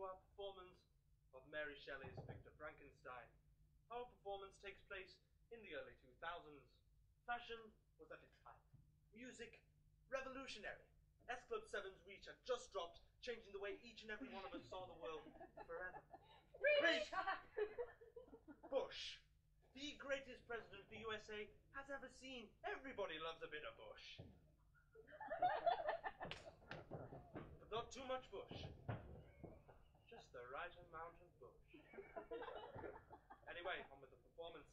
to our performance of Mary Shelley's Victor Frankenstein. Our performance takes place in the early 2000s. Fashion was at its height. Music, revolutionary. S Club 7's reach had just dropped, changing the way each and every one of us saw the world forever. Reach! Bush, the greatest president the USA has ever seen. Everybody loves a bit of Bush. But not too much Bush. Just the right amount of Bush. Anyway, on with the performance.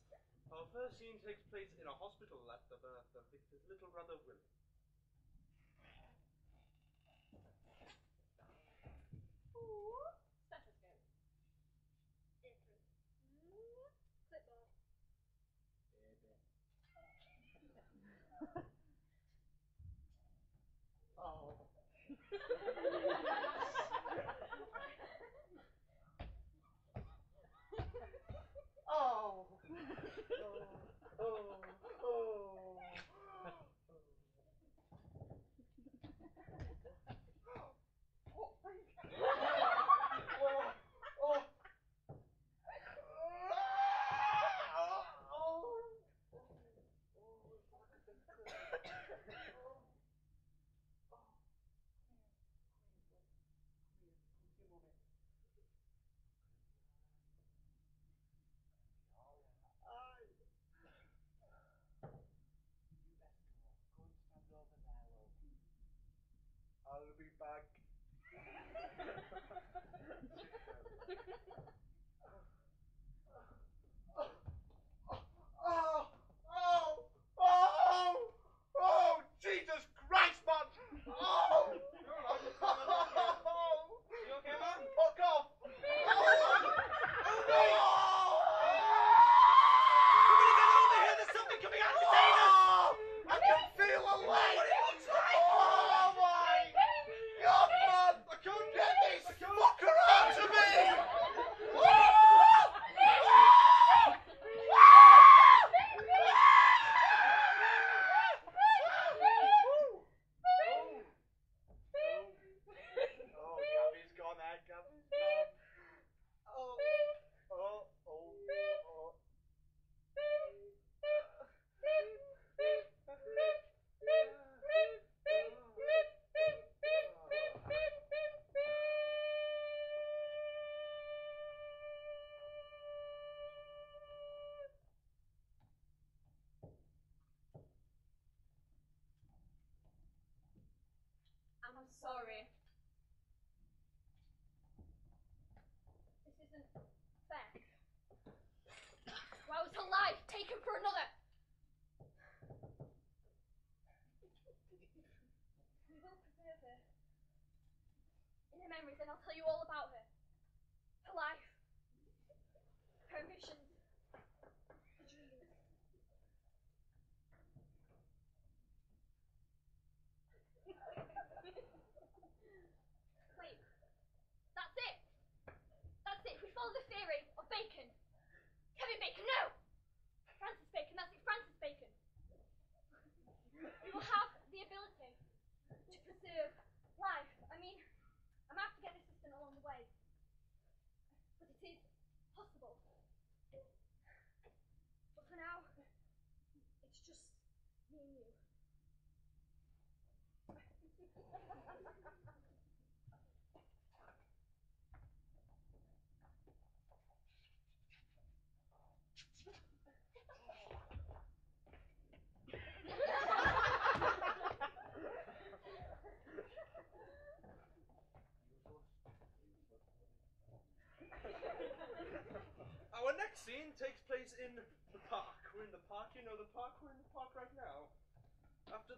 Our first scene takes place in a hospital at the birth of Victor's little brother Willie.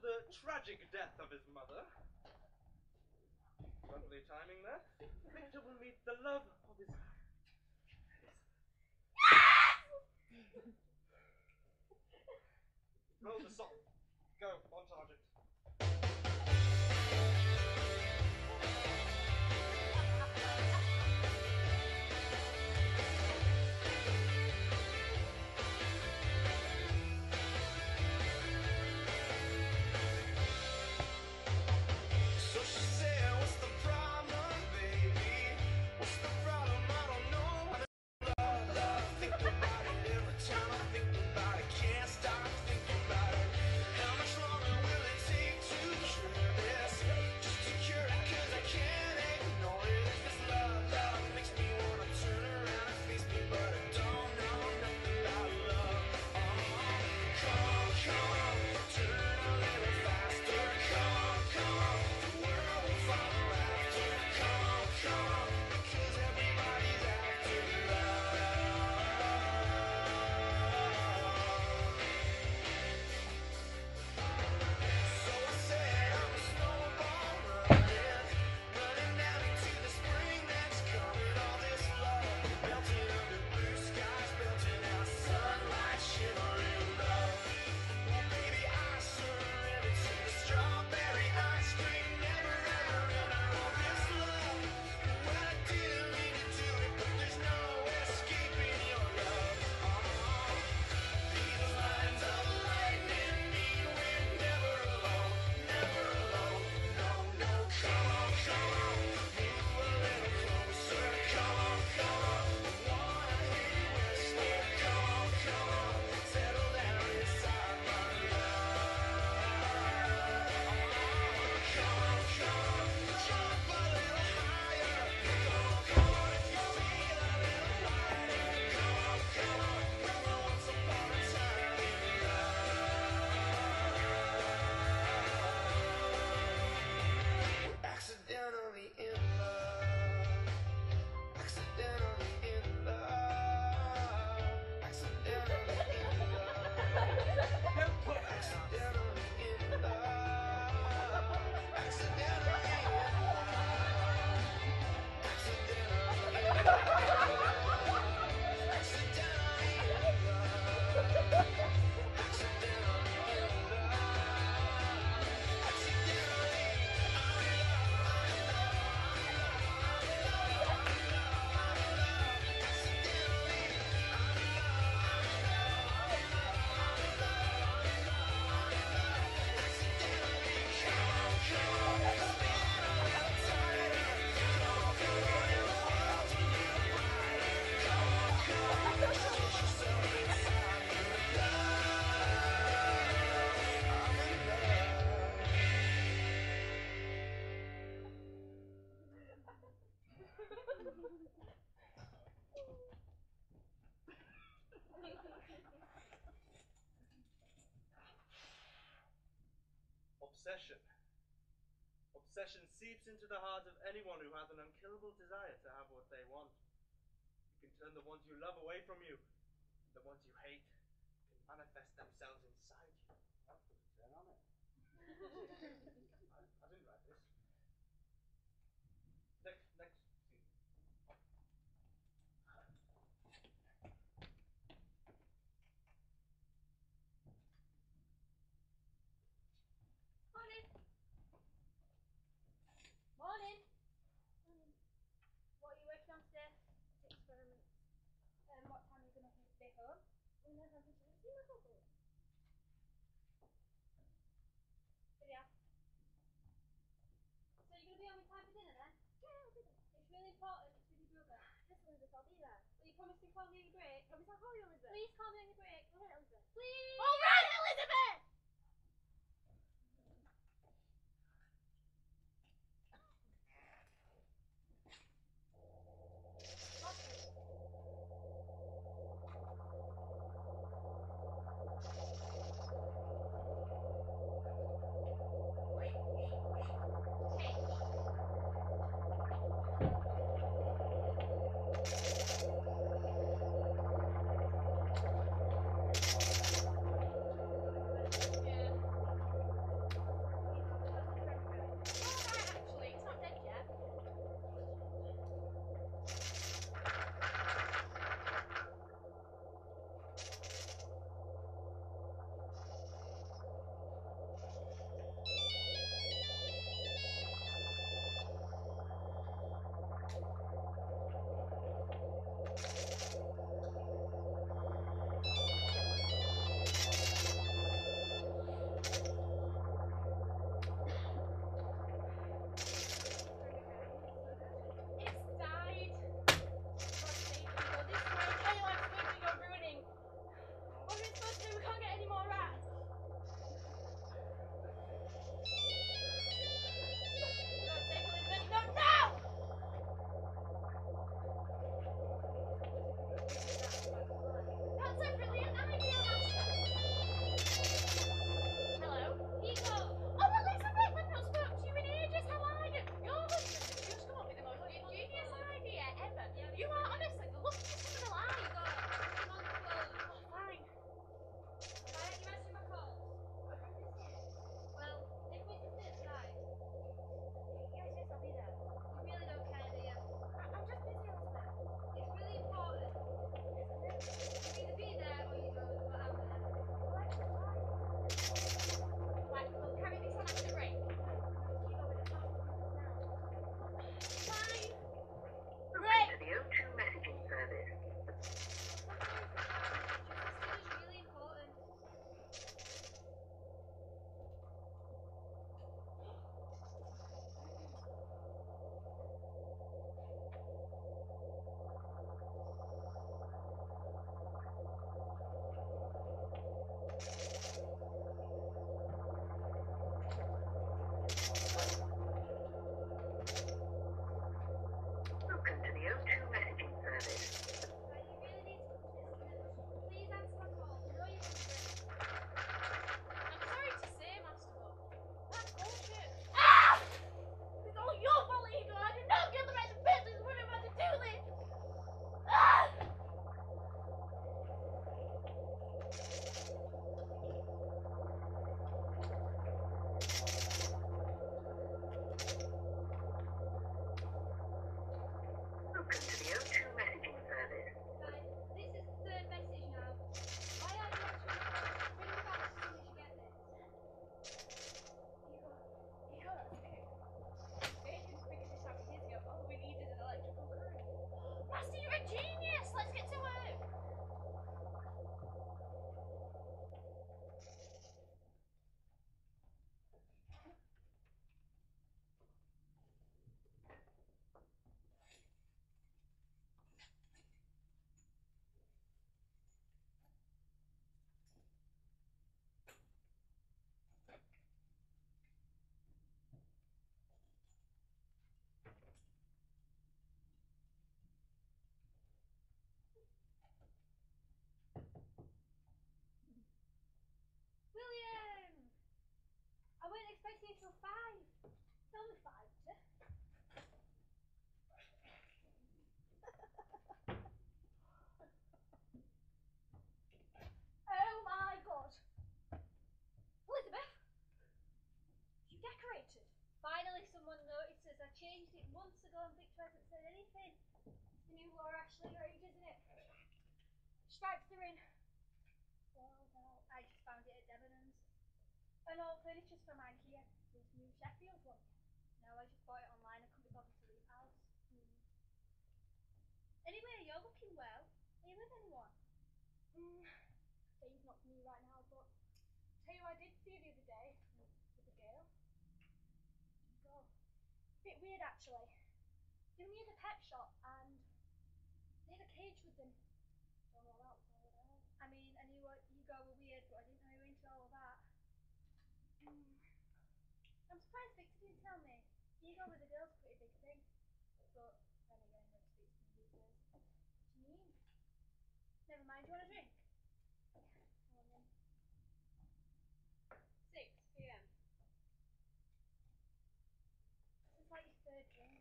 The tragic death of his mother, lovely timing there, Victor will meet the love of his life. Roll the song. obsession. Obsession seeps into the heart of anyone who has an unkillable desire to have what they want. You can turn the ones you love away from you, and the ones you hate can manifest themselves inside you. That's turn on it. It's really important to be broken. Yes, Elizabeth, I'll be there. Will you promise to call me in the break? Promise I'll call you, Elizabeth. Please call me in the break. Okay, Elizabeth. Please! Oh Changed it months ago and Victor hasn't said anything. It's the new Laura Ashley range, isn't it? Stripes are in. Well, no, I just found it at Debenhams. And all furniture's from IKEA. This new Sheffield one. No, I just bought it online. I couldn't be bothered to leave house. Anyway, you're looking well. Are you with anyone? Mm, Dane's not for me right now, but tell you what I did see the other day with a girl. Go. Bit weird actually. They were near the pet shop and they had a cage with them. Don't know what that was all about. I mean, I knew what you go were weird, but I didn't know you were into all of that. Mm, I'm surprised Victor didn't tell me. Igor with a girl's a pretty big thing. But then again, he never speaks to me these days. what do you mean? Never mind, do you want a drink? Go on then. 6 pm. This is like your third drink.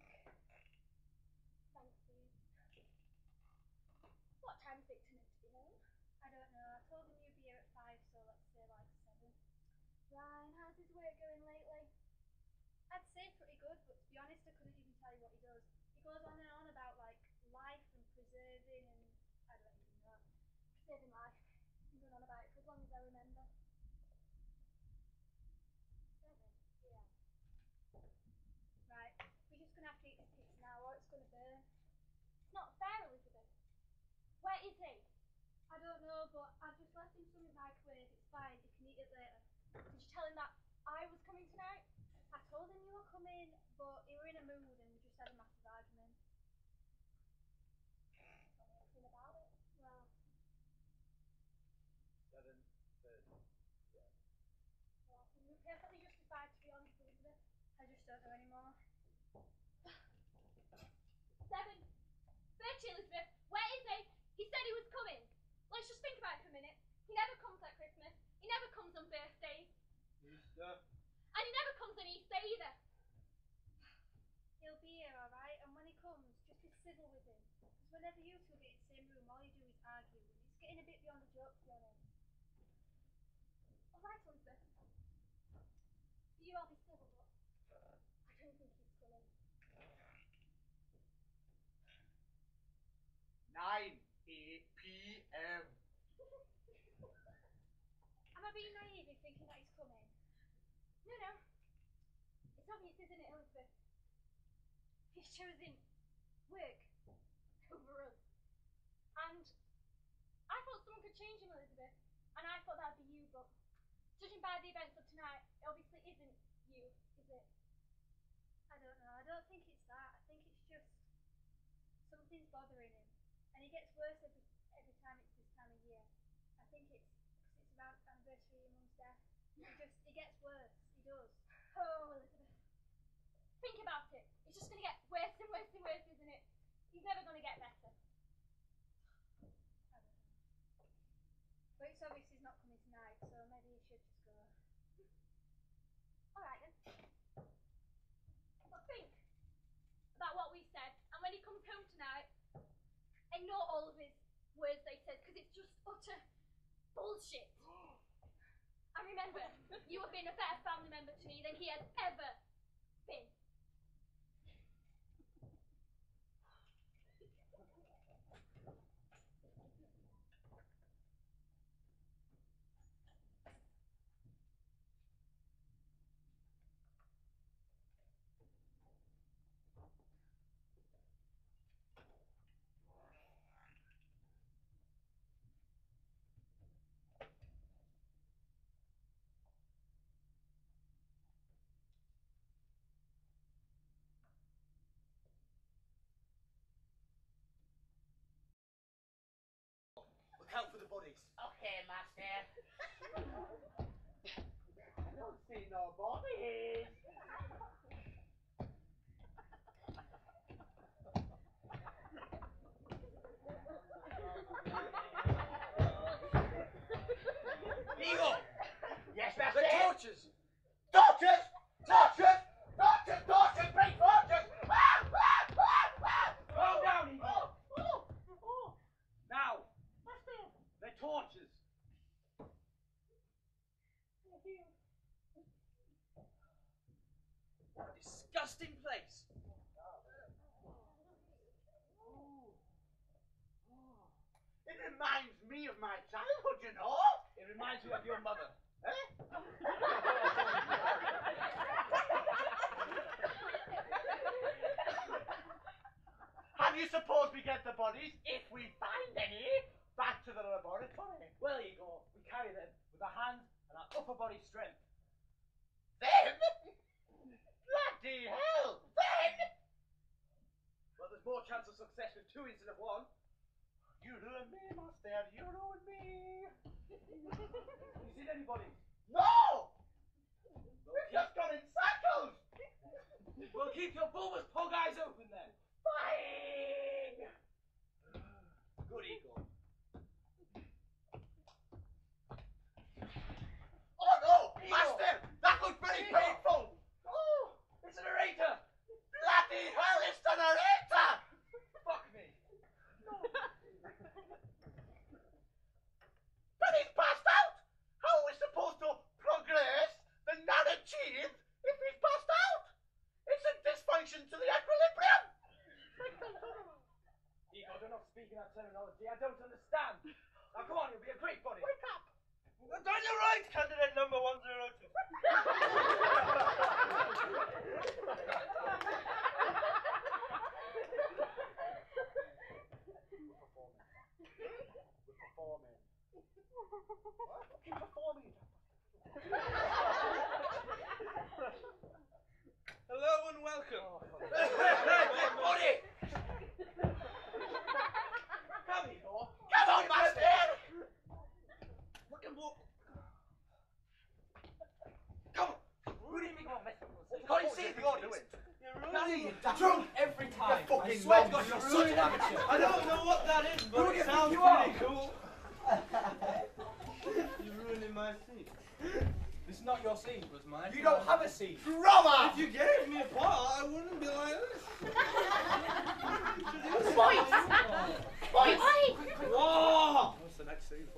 Thanks, please. What time's Victor meant to be home? I don't know. I told him you'd be here at 5, so let's say like 7. Ryan, how's his work going lately? I'd say pretty good, but to be honest, I couldn't even tell you what he does. He goes on and on about like life and preserving and I don't even know. Saving life. Been going on about it for as long as I remember. Seven? Yeah. Right, we're just gonna have to eat this pizza now or it's gonna burn. It's not fair, Elizabeth. Where is he? I don't know, but I've just left him some in the microwave. It's fine, you can eat it later. Did you tell him that I was coming tonight? I told him you were coming, but he were in a mood and we just had a massive argument. Tell me everything about it. Well, Seven thirty. Well, you were perfectly justified to be honest, Elizabeth. I just don't know anymore. Seven. Thirty, Elizabeth. Where is he? He said he was coming. Let's just think about it for a minute. He never comes at Christmas. He never comes on birthdays. Easter. And he never comes on Easter either. He'll be here, alright? And when he comes, just be civil with him. Because whenever you two get in the same room, all you do is argue. And it's getting a bit beyond the joke, to be honest. All right, Elizabeth. You all be civil, but I don't think he's coming. Nine. Eight p.m. Being naive in thinking that he's coming? No, no. It's obvious, isn't it, Elizabeth? He's chosen work over us. And I thought someone could change him, Elizabeth. And I thought that'd be you, but judging by the events of tonight, it obviously isn't you, is it? I don't know. I don't think it's that. I think it's just something's bothering him. And it gets worse every, every time it's this time of year. I think it's because it's around the anniversary of your mum's death. It just, it gets worse. It does. Oh, Elizabeth. Think about it. It's just going to get worse and worse and worse, isn't it? He's never going to get better. I don't know. But it's obvious he's not coming tonight, so maybe he should just go. All right then. But think about what we said, and when he comes home tonight, ignore all of his words they said because it's just utter bullshit. And remember, you have been a better family member to me than he has ever been. Look out for the bodies. Okay, master. I don't see no bodies. Igor! Yes, The master. Torches! Torches! Torches! What a disgusting place. It reminds me of my childhood, you know. It reminds me of your mother. Eh? How do you suppose we get the bodies, if we find any, back to the laboratory? Well, Igor, we carry them with our hands and our upper body strength. Then? Bloody hell! Then? Well, there's more chance of success with two instead of one. You ruined me, Master. You ruined me. Have you seen anybody? No! We've just gone in circles. Well, keep your bulbous pug eyes open then. Fine. Good, Igor. Oh no, Igor. Master! That looked very Eagle. painful. Oh, It's an orator. bloody hell! It's the narrator. Fuck me. But he's passed out. How are we supposed to progress the narrative if he's passed out? It's a dysfunction to the equilibrium. Igor, do not speak in that terminology. I don't understand. Now, come on, you'll be a great body. Wake up. On your right, candidate number 102. We're performing. Keep performing. Hello and welcome. Dead body. Come, Igor. Come on, Master. Look and walk. Come on. Who do you think I'm messing with? What is it you're doing? You're Drunk every time. You fucking I swear to mom. God, you're such an amateur. I don't know what that is, but Who it sounds you pretty are? cool. You're ruining my scene. This is not your scene, it was mine. You don't have a seat. Drummer. If you gave me a part, I wouldn't be like this. Boys! Boys! Whoa! What's the next scene for?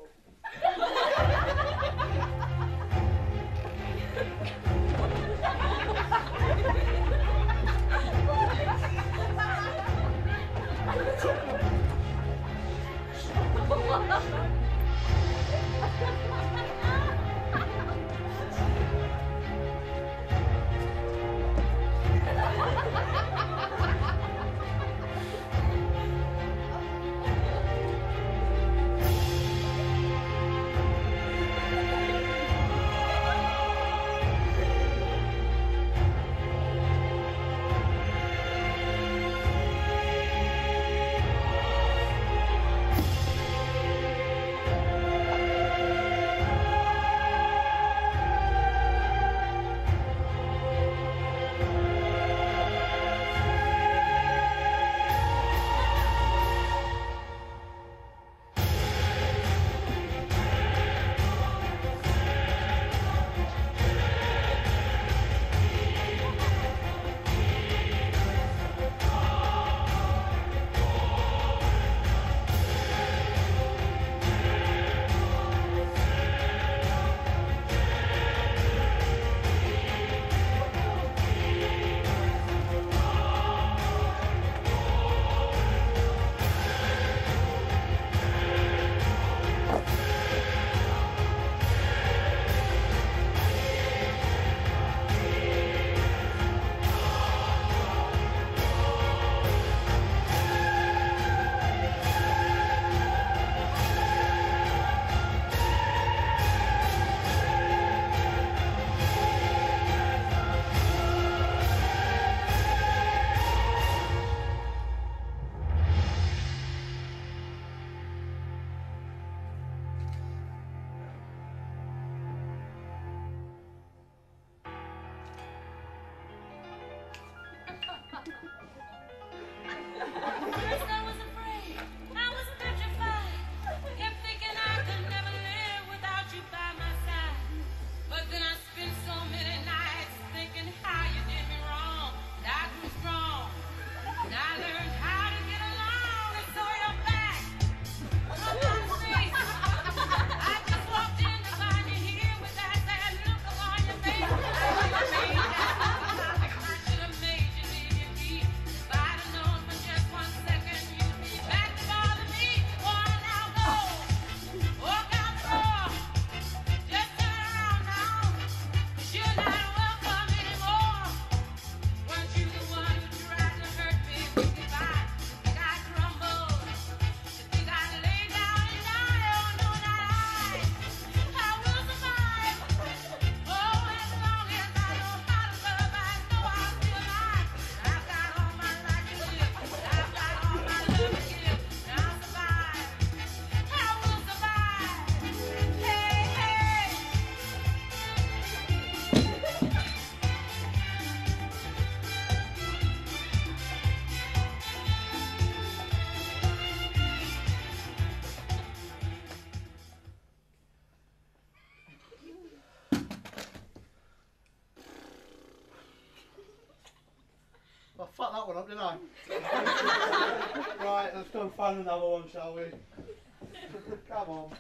Find another one, shall we? Come on.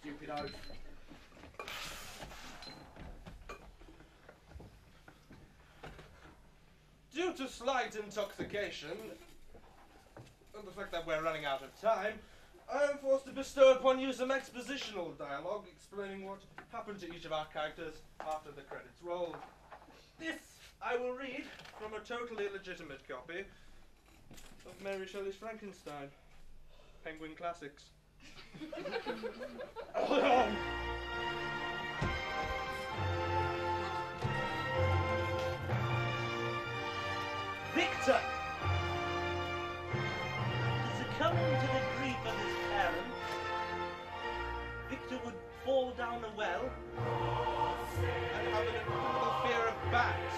Stupid. Due to slight intoxication and the fact that we're running out of time, I am forced to bestow upon you some expositional dialogue explaining what happened to each of our characters after the credits rolled. This I will read from a totally legitimate copy of Mary Shelley's Frankenstein. Penguin Classics. Victor! Succumbing to the grief of his parents, Victor would fall down a well and have an incredible fear of bats.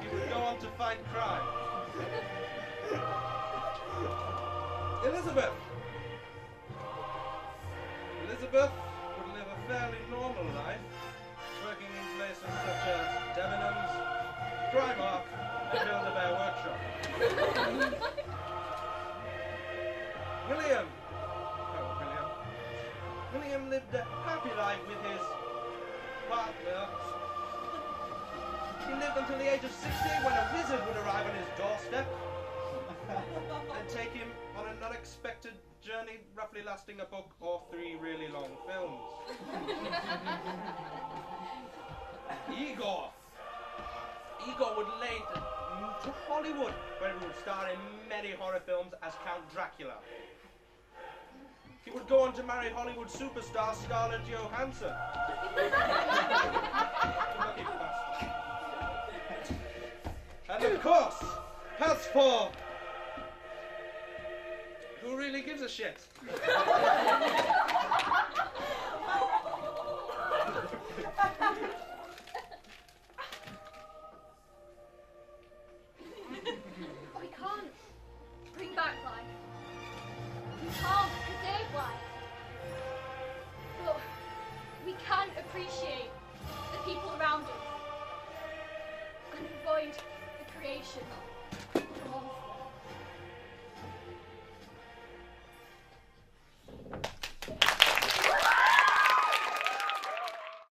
he would go on to fight crime. Elizabeth! Elizabeth would live a fairly normal life, working in places such as Debenhams, Primark, and Build-A-Bear Workshop. William! Oh, William. William lived a happy life with his partner. He lived until the age of 60 when a wizard would arrive on his doorstep and take him on an unexpected journey, roughly lasting a book or three really long films. Igor. Igor would later move to Hollywood, where he would star in many horror films as Count Dracula. He would go on to marry Hollywood superstar Scarlett Johansson. And of course, who really gives a shit? We can't bring back life. We can't life. But we can appreciate